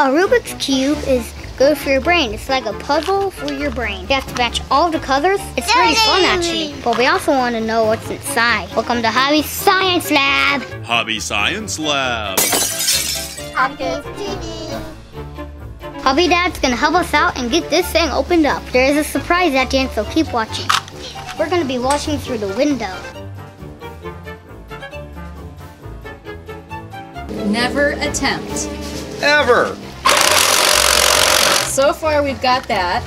A Rubik's Cube is good for your brain. It's like a puzzle for your brain. You have to match all the colors. It's pretty fun actually. But we also want to know what's inside. Welcome to Hobby Science Lab. Hobby Science Lab. Hobby Dad's gonna help us out and get this thing opened up. There is a surprise at the end, so keep watching. We're gonna be watching through the window. Never attempt. Ever. So far, we've got that.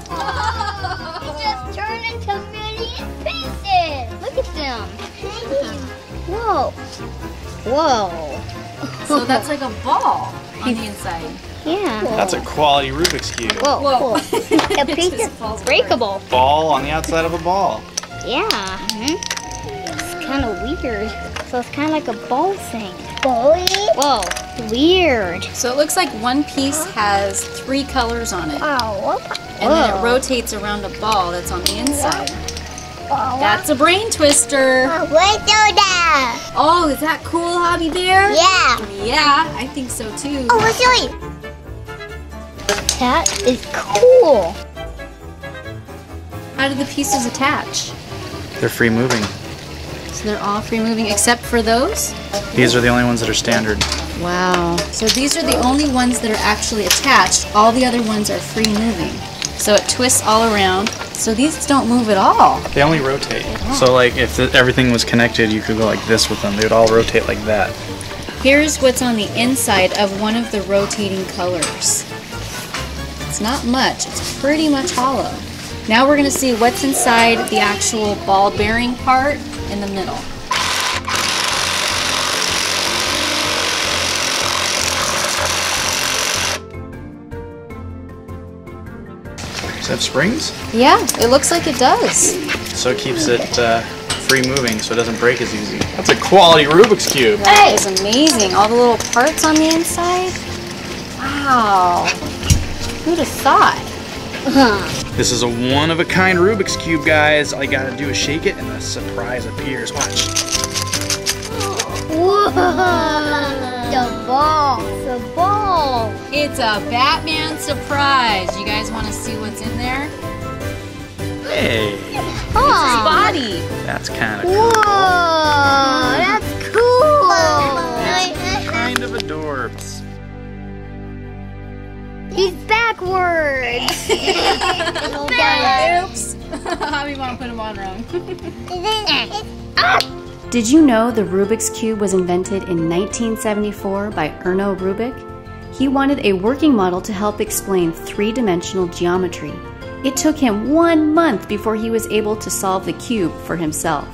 It just turned into million pieces. Look at them. Whoa. Whoa. So that's like a ball on the inside. Yeah. That's a quality Rubik's Cube. Whoa. Whoa. Cool. The It piece just is falls apart. breakable. Ball on the outside of a ball. Yeah. It's kind of weird. So it's kind of like a ball thing. Whoa. Weird. So it looks like one piece has three colors on it. Oh. And then it rotates around a ball that's on the inside. That's a brain twister. Oh, is that cool, Hobby Bear? Yeah. Yeah, I think so too. Oh, let's show you. That is cool. How do the pieces attach? They're free moving. So they're all free moving except for those? These are the only ones that are standard. Wow. So these are the only ones that are actually attached. All the other ones are free moving. So it twists all around. So these don't move at all. They only rotate. So like if th- everything was connected, you could go like this with them. They would all rotate like that. Here's what's on the inside of one of the rotating colors. It's not much, it's pretty much hollow. Now we're gonna see what's inside the actual ball bearing part in the middle. Does it have springs? Yeah, it looks like it does. So it keeps it uh, free moving so it doesn't break as easy. That's a quality Rubik's Cube. That is amazing. All the little parts on the inside. Wow. Who'd have thought? This is a one of a kind Rubik's Cube, guys. All you gotta do is shake it and a surprise appears. Watch. Whoa. The ball. The ball. It's a Batman surprise. You guys want to see what's in there? Hey, Huh. Body. that's kind of cool. That's backwards. Oops. Hobby Mom put him on wrong. Did you know the Rubik's Cube was invented in 1974 by Erno Rubik? He wanted a working model to help explain three dimensional geometry. It took him one month before he was able to solve the cube for himself.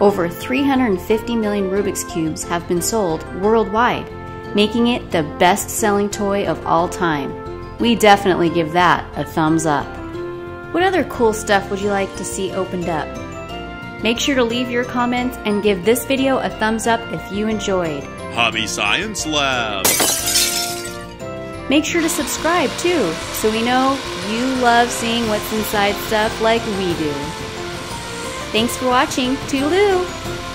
Over 350 million Rubik's Cubes have been sold worldwide, making it the best selling toy of all time. We definitely give that a thumbs up. What other cool stuff would you like to see opened up? Make sure to leave your comments and give this video a thumbs up if you enjoyed. Hobby Science Lab. Make sure to subscribe too, so we know you love seeing what's inside stuff like we do. Thanks for watching. Toodaloo!